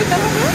は、頼む